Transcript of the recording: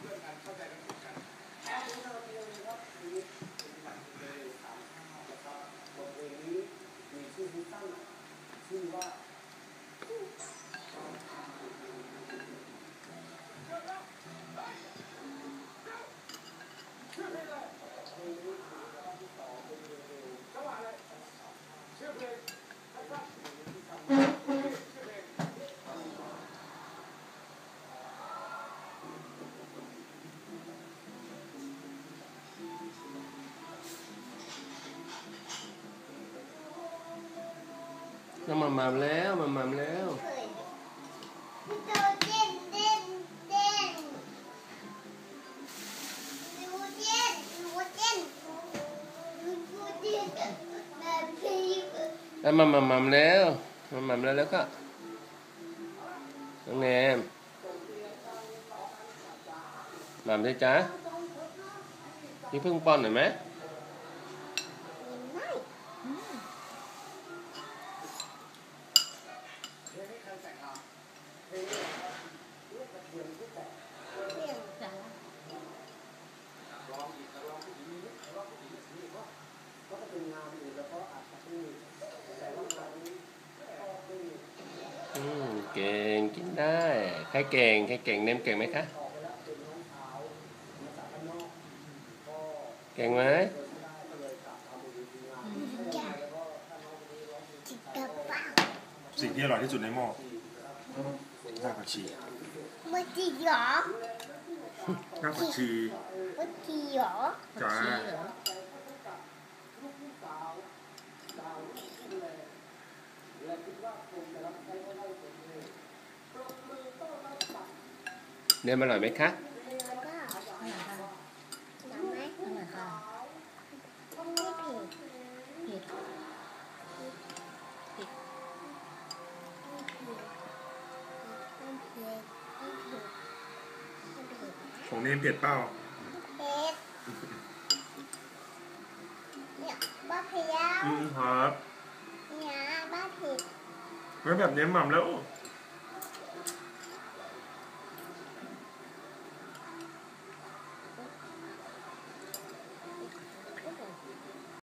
เพื่อนกันเข้าใจกันกกัถ้ารู้เราเดวก็คือปฏิบัติเลยสามข้าวแล้วก็บทเรียนนี้มีชื่อที่ตั้งชื่อว่า น้ำมันมาแล้วมันมามแล้วพี่โตเต้นเต้นเต้นดูเต้นดูเต้นดูดูเต้นแบบพี่แล้วมันมามามแล้วมันมามแล้วแล้วก็น้องแนมมามได้จ้ะพี่เพิ่งป้อนหน่อยไหม จ้ะ อืมเก่งกินได้ใครเก่งใครเก่งเนมเก่งไหมคะเก่งไหมจะจิกกระเป๋าสิ่งที่อร่อยที่สุดในหม้อรากผักชีเมื่อกี้เหรอรากผักชีเมื่อกี้เหรอผักชีเหรอเนมอร่อยไหมคะแล้วก็อร่อยค่ะน้ำไหมอร่อยค่ะไม่เผ็ดเผ็ดไม่ เผ็ดไม่เผ็ดไม่เผ็ดไม่เผ็ดของเนมเผ็ดเปล่าเผ็ดเนี่ยบ้าเผ็ดอืมครับเนี่ยบ้าเผ็ดแล้วแบบเนมหม่ำแล้วเ